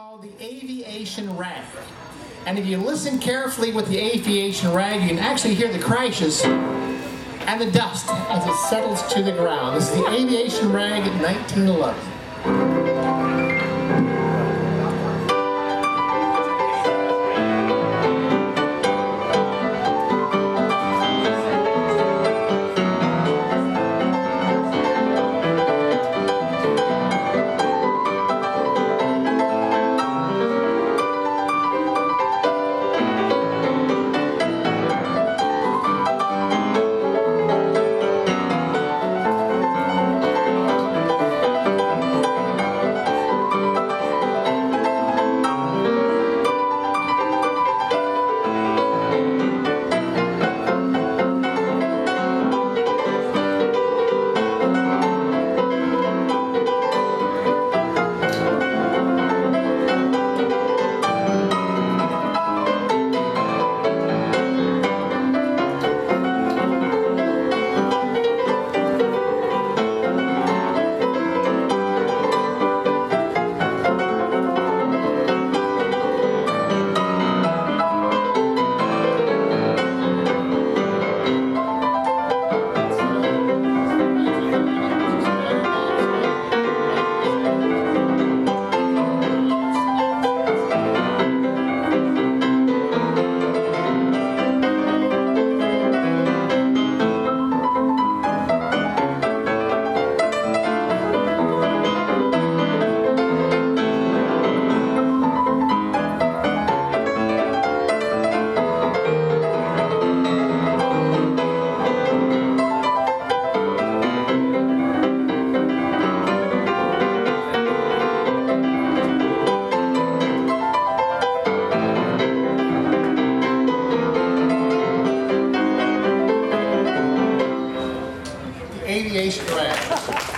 called the aviation rag. And if you listen carefully with the aviation rag, you can actually hear the crashes and the dust as it settles to the ground. This is the aviation rag at 1911. Thank Grant.